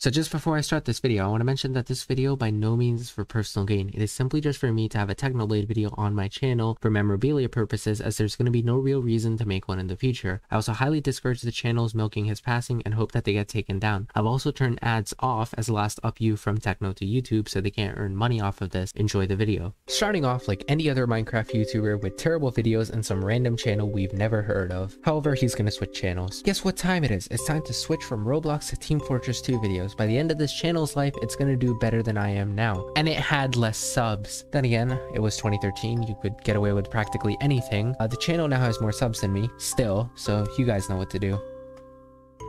So just before I start this video, I want to mention that this video by no means is for personal gain. It is simply just for me to have a Technoblade video on my channel for memorabilia purposes as there's going to be no real reason to make one in the future. I also highly discourage the channels milking his passing and hope that they get taken down. I've also turned ads off as last up you from Techno to YouTube so they can't earn money off of this. Enjoy the video. Starting off like any other Minecraft YouTuber with terrible videos and some random channel we've never heard of. However, he's going to switch channels. Guess what time it is? It's time to switch from Roblox to Team Fortress 2 videos videos. By the end of this channel's life, it's gonna do better than I am now. And it had less subs. Then again, it was 2013, you could get away with practically anything. Uh, the channel now has more subs than me, still, so you guys know what to do.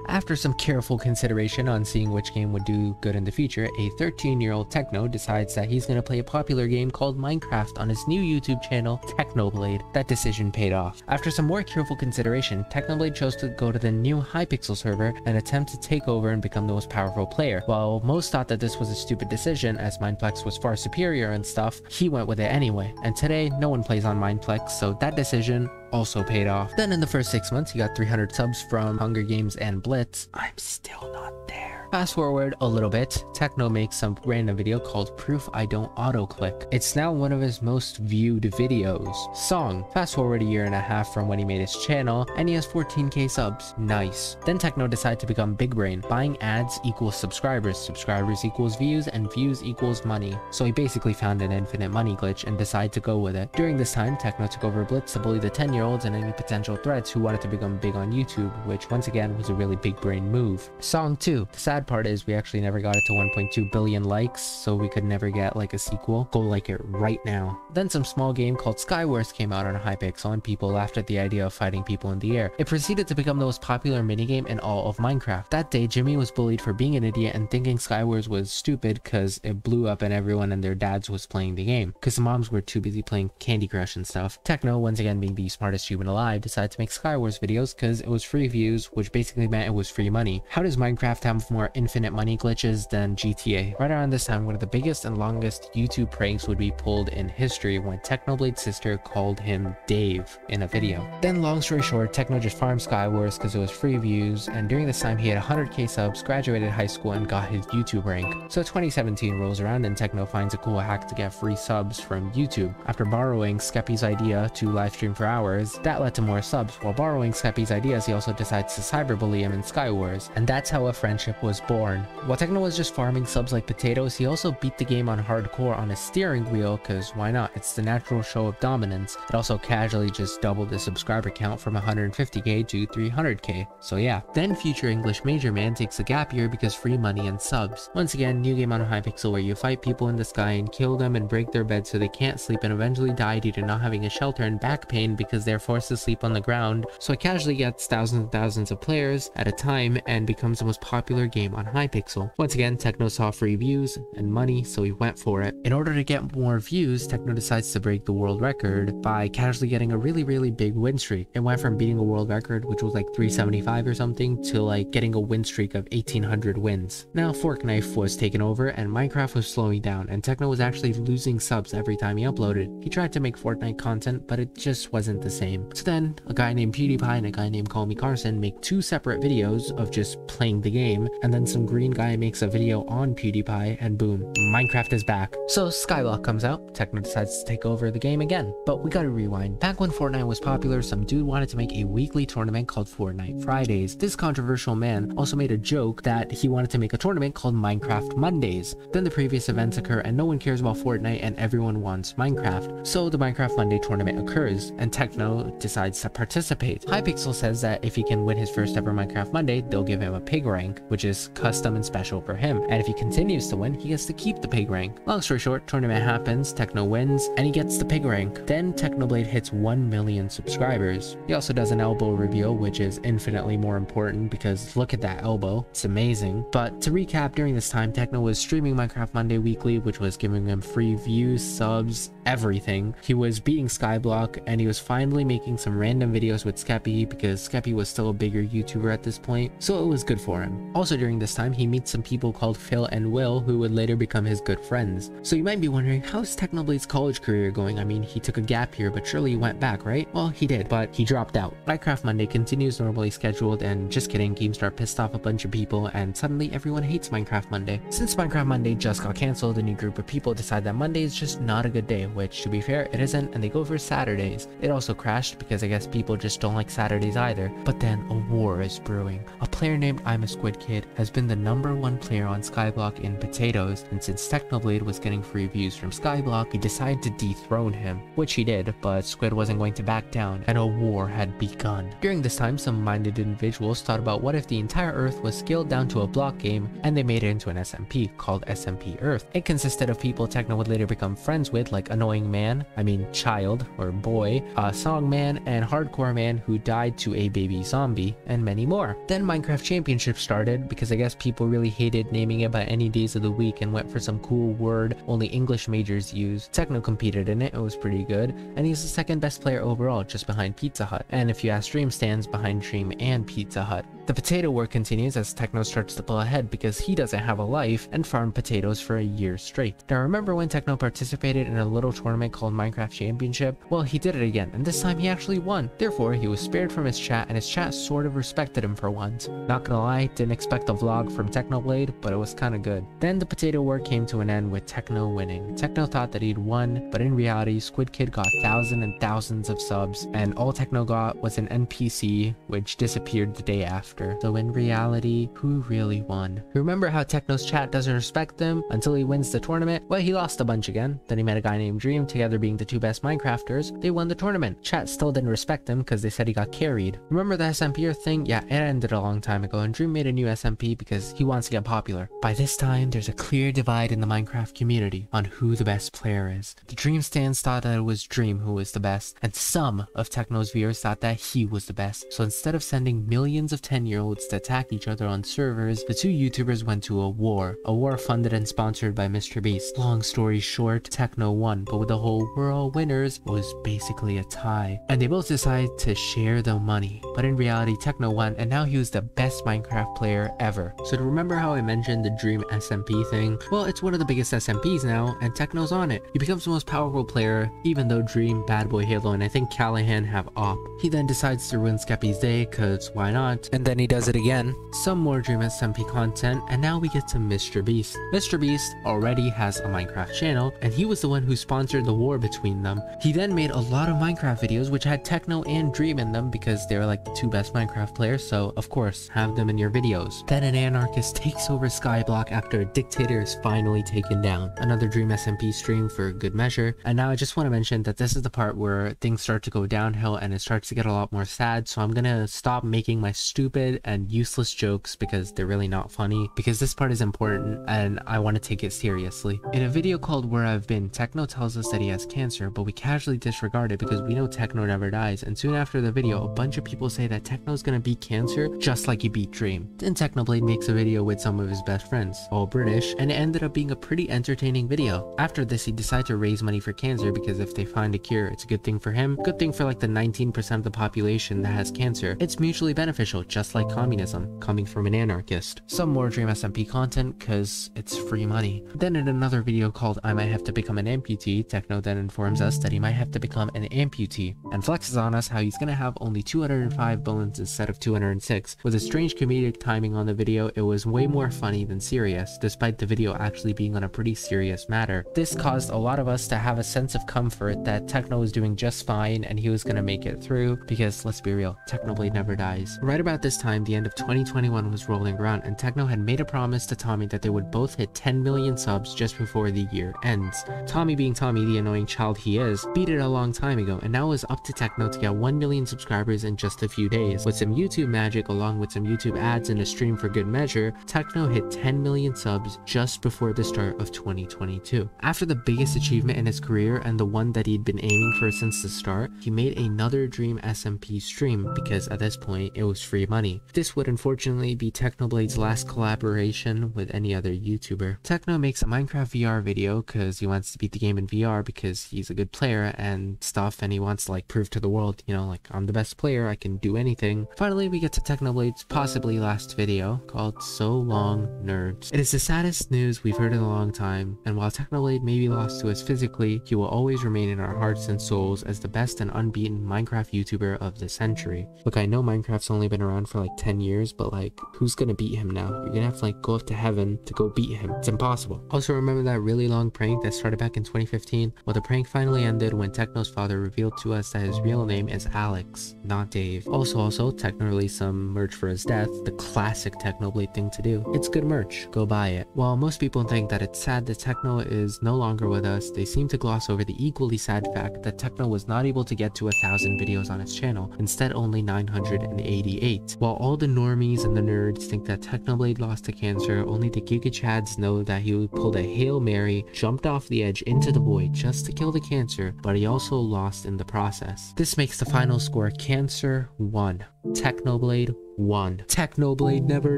After some careful consideration on seeing which game would do good in the future, a 13-year-old Techno decides that he's going to play a popular game called Minecraft on his new YouTube channel, Technoblade. That decision paid off. After some more careful consideration, Technoblade chose to go to the new Hypixel server and attempt to take over and become the most powerful player. While most thought that this was a stupid decision as Mineplex was far superior and stuff, he went with it anyway. And today, no one plays on Mineplex, so that decision also paid off. Then in the first six months, he got 300 subs from Hunger Games and Blitz. I'm still not there. Fast forward a little bit, Techno makes some random video called Proof I Don't Auto-Click. It's now one of his most viewed videos. Song. Fast forward a year and a half from when he made his channel, and he has 14k subs. Nice. Then Techno decided to become big brain. Buying ads equals subscribers, subscribers equals views, and views equals money. So he basically found an infinite money glitch and decided to go with it. During this time, Techno took over Blitz to bully the 10 year olds and any potential threats who wanted to become big on YouTube, which once again was a really big brain move. Song 2. The sad part is we actually never got it to 1.2 billion likes, so we could never get like a sequel. Go like it right now. Then some small game called Skywars came out on Hypixel and people laughed at the idea of fighting people in the air. It proceeded to become the most popular minigame in all of Minecraft. That day, Jimmy was bullied for being an idiot and thinking Skywars was stupid because it blew up and everyone and their dads was playing the game, because the moms were too busy playing Candy Crush and stuff. Techno, once again being the smartest human alive, decided to make Skywars videos because it was free views, which basically meant it was free money. How does Minecraft have more infinite money glitches than GTA? Right around this time, one of the biggest and longest YouTube pranks would be pulled in history when Technoblade's sister called him Dave in a video. Then long story short, Techno just farmed Skywars because it was free views, and during this time he had 100k subs, graduated high school, and got his YouTube rank. So 2017 rolls around and Techno finds a cool hack to get free subs from YouTube. After borrowing Skeppy's idea to livestream for hours, that led to more subs. While borrowing Skeppy's ideas, he also decides to cyberbully him in Skywars, and that's how a friendship was born. While Techno was just farming subs like potatoes, he also beat the game on hardcore on a steering wheel, cause why not? It's the natural show of dominance. It also casually just doubled the subscriber count from 150k to 300k. So yeah. Then future English Major Man takes a gap year because free money and subs. Once again, new game on Hypixel where you fight people in the sky and kill them and break their beds so they can't sleep and eventually die due to not having a shelter and back pain because they're forced to sleep on the ground. So it casually gets thousands and thousands of players at a time and becomes the most popular game on Hypixel. Once again, Techno saw free views and money, so he went for it. In order to get more views, Techno decides to break the world record by casually getting a really, really big win streak. It went from beating a world record, which was like 375 or something, to like getting a win streak of 1800 wins. Now, Forkknife was taken over and Minecraft was slowing down, and Techno was actually losing subs every time he uploaded. He tried to make Fortnite content, but it just wasn't the same. So then, a guy named PewDiePie and a guy named Call Me Carson make two separate videos of just playing the game, and then some green guy makes a video on PewDiePie, and boom, Minecraft is back. So Skyblock comes out, Techno decides to take over the game again. But we gotta rewind. Back when Fortnite was popular, some dude wanted to make a weekly tournament called Fortnite Fridays. This controversial man also made a joke that he wanted to make a tournament called Minecraft Mondays. Then the previous events occur and no one cares about Fortnite and everyone wants Minecraft. So the Minecraft Monday tournament occurs and Techno decides to participate. Hypixel says that if he can win his first ever Minecraft Monday, they'll give him a pig rank, which is custom and special for him. And if he continues to win, he gets to keep the pig rank. Long story short, tournament happens, Techno wins, and he gets the pig rank. Then Technoblade hits 1 million subscribers. He also does an elbow reveal, which is infinitely more important because look at that elbow. It's amazing. But to recap, during this time, Techno was streaming Minecraft Monday weekly, which was giving him free views, subs, everything. He was beating Skyblock, and he was finally making some random videos with Skeppy because Skeppy was still a bigger YouTuber at this point, so it was good for him. Also during this time, he meets some people called Phil and Will who would later become his good friends. So you might be wondering, how's Technoblade's college career going? I mean, he took a gap here, but surely he went back, right? Well, he did, but he dropped out. Minecraft Monday continues normally scheduled, and just kidding, Keemstar pissed off a bunch of people, and suddenly everyone hates Minecraft Monday. Since Minecraft Monday just got cancelled, a new group of people decide that Monday is just not a good day, which to be fair, it isn't, and they go for Saturdays. It also crashed because I guess people just don't like Saturdays either. But then a war is brewing. A player named I'm a Squid Kid has been the number one player on Skyblock in potatoes, and since Technoblade was getting free views from Skyblock, he decided to dethrone him, which he did, but Squid wasn't going to back down, and a war had begun. During this time, some minded individuals thought about what if the entire Earth was scaled down to a block game, and they made it into an SMP called SMP Earth. It consisted of people Techno would later become friends with, like Annoying Man, I mean Child, or Boy, uh, Song Man, and Hardcore Man who died to a baby zombie, and many more. Then Minecraft Championship started, because I guess people really hated naming it by any days of the week and went for some cool word only English majors use. Techno competed in it, it was pretty good, and he's the second best player overall, just behind Pizza Hut. And if you ask Dream stands behind Dream and Pizza Hut. The potato war continues as Techno starts to pull ahead because he doesn't have a life and farmed potatoes for a year straight. Now remember when Techno participated in a little tournament called Minecraft Championship? Well, he did it again, and this time he actually won. Therefore, he was spared from his chat and his chat sort of respected him for once. Not gonna lie, didn't expect a vlog from Technoblade, but it was kinda good. Then the potato war came to an end with Techno winning. Techno thought that he'd won, but in reality, Squid Kid got thousands and thousands of subs, and all Techno got was an NPC, which disappeared the day after. So in reality, who really won? Remember how Techno's chat doesn't respect him until he wins the tournament? Well, he lost a bunch again. Then he met a guy named Dream, together being the two best Minecrafters. They won the tournament. Chat still didn't respect him because they said he got carried. Remember the SMP thing? Yeah, it ended a long time ago and Dream made a new SMP because he wants to get popular. By this time, there's a clear divide in the Minecraft community on who the best player is. The Dream stands thought that it was Dream who was the best, and some of Techno's viewers thought that he was the best. So instead of sending millions of 10 year olds to attack each other on servers, the two YouTubers went to a war. A war funded and sponsored by Mr. Beast. Long story short, Techno won, but with the whole we're all winners was basically a tie. And they both decided to share the money. But in reality, Techno won, and now he was the best Minecraft player ever. So to remember how I mentioned the Dream SMP thing? Well, it's one of the biggest SMPs now, and Techno's on it. He becomes the most powerful player, even though Dream, Bad Boy Halo, and I think Callahan have op. He then decides to ruin Skeppy's day, cause why not? And then he does it again. Some more Dream SMP content, and now we get to Mr. Beast. Mr. Beast already has a Minecraft channel, and he was the one who sponsored the war between them. He then made a lot of Minecraft videos which had Techno and Dream in them because they were like the two best Minecraft players, so of course, have them in your videos. Then an anarchist takes over Skyblock after a dictator is finally taken down. Another Dream SMP stream for good measure, and now I just want to mention that this is the part where things start to go downhill and it starts to get a lot more sad, so I'm gonna stop making my stupid and useless jokes because they're really not funny, because this part is important and I want to take it seriously. In a video called Where I've Been, Techno tells us that he has cancer, but we casually disregard it because we know Techno never dies, and soon after the video, a bunch of people say that Techno's gonna beat cancer just like he beat Dream. Then Technoblade makes a video with some of his best friends, all British, and it ended up being a pretty entertaining video. After this, he decided to raise money for cancer because if they find a cure, it's a good thing for him, good thing for like the 19% of the population that has cancer. It's mutually beneficial, just like communism, coming from an anarchist. Some more Dream SMP content, cause it's free money. Then in another video called I Might Have to Become an Amputee, Techno then informs us that he might have to become an amputee, and flexes on us how he's gonna have only 205 bones instead of 206. With a strange comedic timing on the video, it was way more funny than serious, despite the video actually being on a pretty serious matter. This caused a lot of us to have a sense of comfort that Techno was doing just fine and he was gonna make it through, because let's be real, Technoblade never dies. Right about this time, the end of 2021 was rolling around, and Techno had made a promise to Tommy that they would both hit 10 million subs just before the year ends. Tommy being Tommy, the annoying child he is, beat it a long time ago, and now it was up to Techno to get 1 million subscribers in just a few days. With some YouTube magic along with some YouTube ads and a stream for good measure, Techno hit 10 million subs just before the start of 2022. After the biggest achievement in his career and the one that he'd been aiming for since the start, he made another Dream SMP stream because at this point it was free money. This would unfortunately be Technoblade's last collaboration with any other YouTuber. Techno makes a Minecraft VR video because he wants to beat the game in VR because he's a good player and stuff and he wants to like prove to the world, you know, like I'm the best player, I can do anything. Finally, we get to Technoblade's possibly last video. Called So Long Nerds. It is the saddest news we've heard in a long time, and while Technoblade may be lost to us physically, he will always remain in our hearts and souls as the best and unbeaten Minecraft YouTuber of the century. Look, I know Minecraft's only been around for like 10 years, but like, who's gonna beat him now? You're gonna have to like go up to heaven to go beat him. It's impossible. Also remember that really long prank that started back in 2015? Well, the prank finally ended when Techno's father revealed to us that his real name is Alex, not Dave. Also, also, Techno released some merch for his death, the classic Technoblade thing to do. It's good merch, go buy it. While most people think that it's sad that Techno is no longer with us, they seem to gloss over the equally sad fact that Techno was not able to get to a thousand videos on his channel, instead only 988. While all the normies and the nerds think that Technoblade lost to cancer, only the Giga Chads know that he pulled a Hail Mary, jumped off the edge into the void just to kill the cancer, but he also lost in the process. This makes the final score Cancer 1, Technoblade one. Technoblade never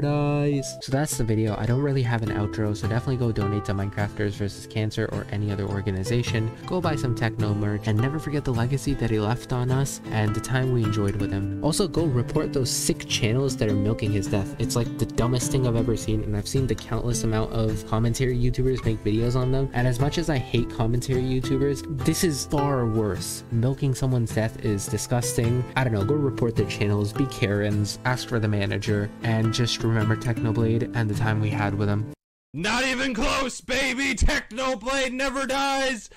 dies. So that's the video. I don't really have an outro, so definitely go donate to Minecrafters vs. Cancer or any other organization. Go buy some Techno merch, and never forget the legacy that he left on us and the time we enjoyed with him. Also, go report those sick channels that are milking his death. It's like the dumbest thing I've ever seen, and I've seen the countless amount of commentary YouTubers make videos on them. And as much as I hate commentary YouTubers, this is far worse. Milking someone's death is disgusting. I don't know, go report their channels, be Karens, ask for the manager, and just remember Technoblade and the time we had with him. Not even close, baby! Technoblade never dies!